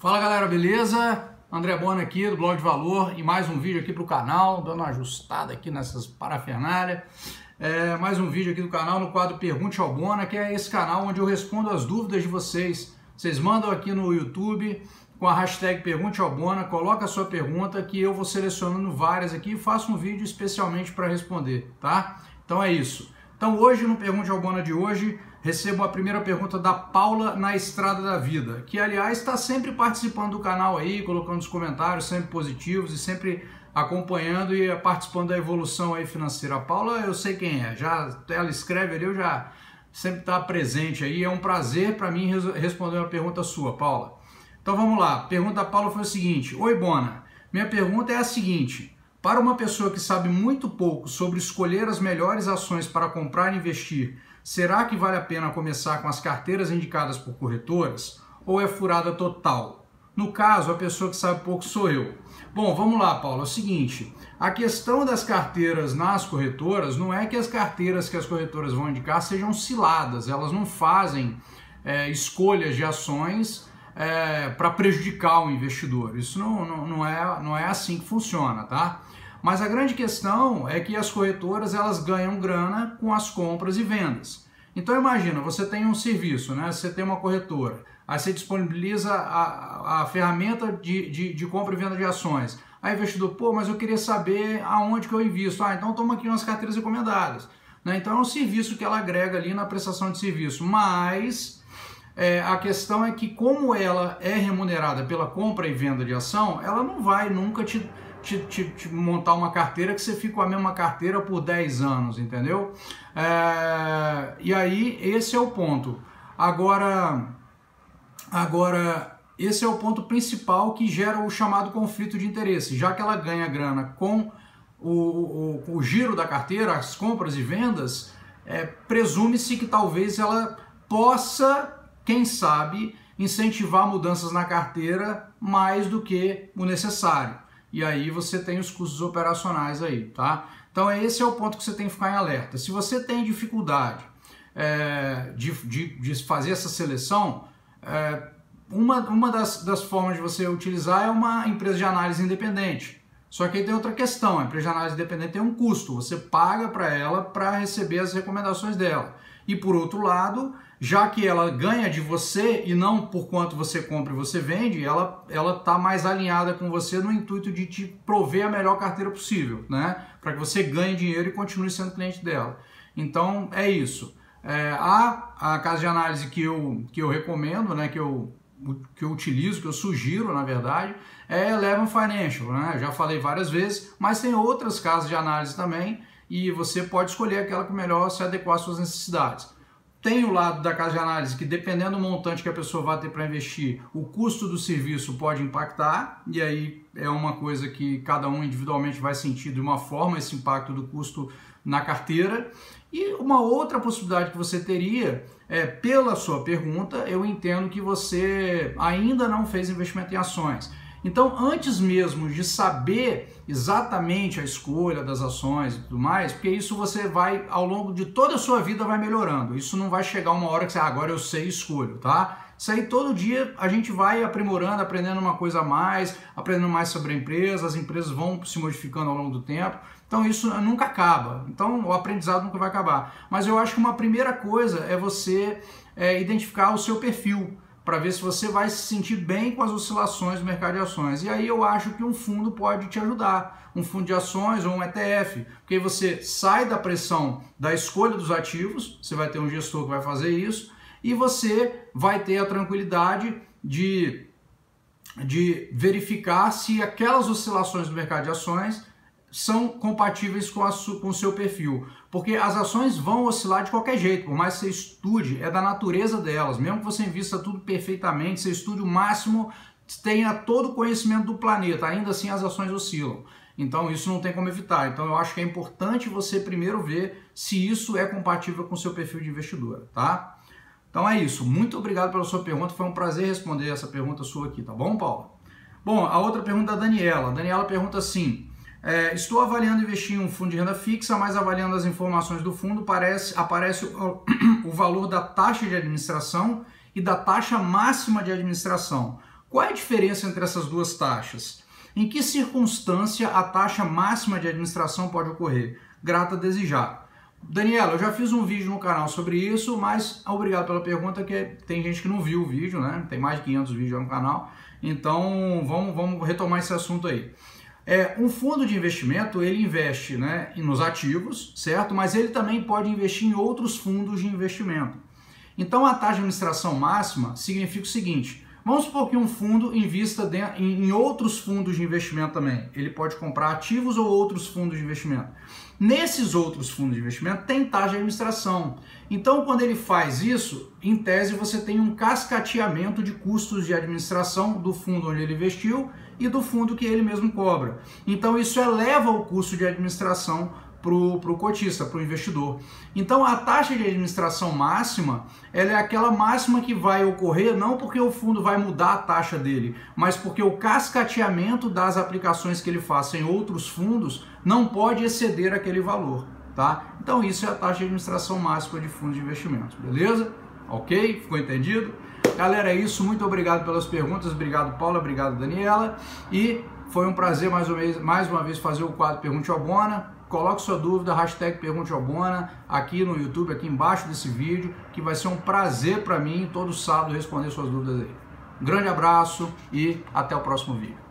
Fala galera, beleza? André Bona aqui do Blog de Valor e mais um vídeo aqui para o canal, dando uma ajustada aqui nessas parafernália. É, mais um vídeo aqui do canal no quadro Pergunte ao Bona, que é esse canal onde eu respondo as dúvidas de vocês. Vocês mandam aqui no YouTube com a hashtag Pergunte ao Bona, coloca a sua pergunta que eu vou selecionando várias aqui e faço um vídeo especialmente para responder, tá? Então é isso. Então hoje no Pergunte ao Bona de hoje recebo a primeira pergunta da Paula na Estrada da Vida, que aliás está sempre participando do canal aí, colocando os comentários sempre positivos e sempre acompanhando e participando da evolução aí financeira. A Paula eu sei quem é, já ela escreve ali, eu já sempre está presente aí. É um prazer para mim responder uma pergunta sua, Paula. Então vamos lá. A pergunta da Paula foi o seguinte: Oi, Bona. Minha pergunta é a seguinte: para uma pessoa que sabe muito pouco sobre escolher as melhores ações para comprar e investir, Será que vale a pena começar com as carteiras indicadas por corretoras ou é furada total? No caso, a pessoa que sabe pouco sou eu. Bom, vamos lá, Paulo. É o seguinte: a questão das carteiras nas corretoras não é que as carteiras que as corretoras vão indicar sejam ciladas, elas não fazem é, escolhas de ações é, para prejudicar o investidor. Isso não, não, não, é, não é assim que funciona, tá? Mas a grande questão é que as corretoras elas ganham grana com as compras e vendas. Então imagina, você tem um serviço, né? você tem uma corretora, aí você disponibiliza a, a ferramenta de, de, de compra e venda de ações. Aí o investidor, pô, mas eu queria saber aonde que eu invisto. Ah, então toma aqui umas carteiras recomendadas. Né? Então é um serviço que ela agrega ali na prestação de serviço. Mas é, a questão é que como ela é remunerada pela compra e venda de ação, ela não vai nunca te te, te, te, montar uma carteira que você fica com a mesma carteira por 10 anos, entendeu? É, e aí, esse é o ponto. Agora, agora, esse é o ponto principal que gera o chamado conflito de interesse, já que ela ganha grana com o, o, o giro da carteira, as compras e vendas, é, presume-se que talvez ela possa, quem sabe, incentivar mudanças na carteira mais do que o necessário e aí você tem os custos operacionais aí, tá? Então esse é o ponto que você tem que ficar em alerta. Se você tem dificuldade é, de, de, de, fazer essa seleção, é, uma, uma das, das formas de você utilizar é uma empresa de análise independente. Só que aí tem outra questão, a empresa de análise independente tem um custo, você paga para ela para receber as recomendações dela. E por outro lado, já que ela ganha de você e não por quanto você compra e você vende, ela ela tá mais alinhada com você no intuito de te prover a melhor carteira possível, né? Para que você ganhe dinheiro e continue sendo cliente dela. Então é isso. É, a, a casa de análise que eu, que eu recomendo, né, que eu, que eu utilizo, que eu sugiro, na verdade, é Eleven Financial. Né? Já falei várias vezes, mas tem outras casas de análise também e você pode escolher aquela que melhor se adequar às suas necessidades. Tem o lado da casa de análise que, dependendo do montante que a pessoa vai ter para investir, o custo do serviço pode impactar, e aí é uma coisa que cada um individualmente vai sentir de uma forma esse impacto do custo na carteira. E uma outra possibilidade que você teria é, pela sua pergunta, eu entendo que você ainda não fez investimento em ações. Então, antes mesmo de saber exatamente a escolha das ações e tudo mais, porque isso você vai, ao longo de toda a sua vida, vai melhorando. Isso não vai chegar uma hora que você, ah, agora eu sei e escolho, tá? Isso aí todo dia a gente vai aprimorando, aprendendo uma coisa a mais, aprendendo mais sobre a empresa, as empresas vão se modificando ao longo do tempo. Então isso nunca acaba. Então o aprendizado nunca vai acabar. Mas eu acho que uma primeira coisa é você é, identificar o seu perfil para ver se você vai se sentir bem com as oscilações do mercado de ações. E aí eu acho que um fundo pode te ajudar, um fundo de ações ou um ETF, porque você sai da pressão da escolha dos ativos, você vai ter um gestor que vai fazer isso, e você vai ter a tranquilidade de, de verificar se aquelas oscilações do mercado de ações são compatíveis com, a, com o seu perfil. Porque as ações vão oscilar de qualquer jeito, por mais que você estude, é da natureza delas. Mesmo que você invista tudo perfeitamente, você estude o máximo, tenha todo o conhecimento do planeta, ainda assim as ações oscilam. Então isso não tem como evitar. Então eu acho que é importante você primeiro ver se isso é compatível com o seu perfil de investidor, tá? Então é isso. Muito obrigado pela sua pergunta. Foi um prazer responder essa pergunta sua aqui, tá bom, Paulo? Bom, a outra pergunta da Daniela. A Daniela pergunta assim: é, estou avaliando investir em um fundo de renda fixa, mas avaliando as informações do fundo, parece, aparece o, o valor da taxa de administração e da taxa máxima de administração. Qual é a diferença entre essas duas taxas? Em que circunstância a taxa máxima de administração pode ocorrer? Grata desejar. Daniela, eu já fiz um vídeo no canal sobre isso, mas obrigado pela pergunta, que tem gente que não viu o vídeo, né? Tem mais de 500 vídeos no canal, então vamos, vamos retomar esse assunto aí. É, um fundo de investimento, ele investe né, nos ativos, certo? Mas ele também pode investir em outros fundos de investimento. Então a taxa de administração máxima significa o seguinte, Vamos supor que um fundo invista em outros fundos de investimento também. Ele pode comprar ativos ou outros fundos de investimento. Nesses outros fundos de investimento tem taxa de administração. Então, quando ele faz isso, em tese você tem um cascateamento de custos de administração do fundo onde ele investiu e do fundo que ele mesmo cobra. Então, isso eleva o custo de administração para o cotista, para o investidor. Então a taxa de administração máxima ela é aquela máxima que vai ocorrer não porque o fundo vai mudar a taxa dele, mas porque o cascateamento das aplicações que ele faça em outros fundos não pode exceder aquele valor. Tá? Então isso é a taxa de administração máxima de fundos de investimentos, beleza? Ok? Ficou entendido? Galera, é isso. Muito obrigado pelas perguntas. Obrigado, Paula. Obrigado, Daniela. E foi um prazer mais uma vez, mais uma vez fazer o quadro Pergunte ao Bona coloque sua dúvida, hashtag Pergunte ao Bona, aqui no YouTube, aqui embaixo desse vídeo, que vai ser um prazer para mim, todo sábado, responder suas dúvidas aí. Um grande abraço e até o próximo vídeo.